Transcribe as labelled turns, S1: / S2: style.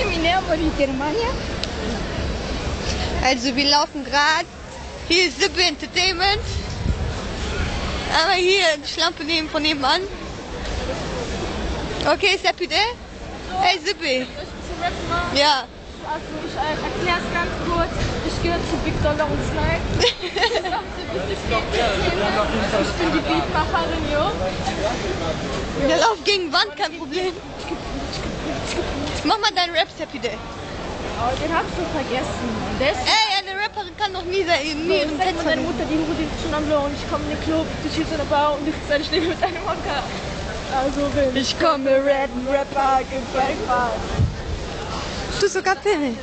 S1: In Germania.
S2: Also wir laufen gerade. Hier ist Sippe Entertainment. Aber hier die Schlampe neben von nebenan. Okay, der? Hey Sippe. Ja.
S1: Also ich äh, erkläre es ganz kurz. Ich gehöre zu Victor Long Snack. Ich bin die Beatmacherin, jo.
S2: Der Lauf gegen Wand, kein Problem. Mach mal deinen Rap, Seppi der.
S1: Oh, den hab ich schon vergessen.
S2: Ey, eine Rapperin kann noch nie, sein- nie
S1: Nee,
S2: ihren Text
S1: mal, deine
S2: verlieren.
S1: Mutter, die Hure, die ist schon am Low und ich komme in den Club, du schießt in der Bar und du kriegst eine Stimme mit deinem Honka. Also wenn ich komme, Red Rapper, gib Breakfast.
S2: Tu so capire.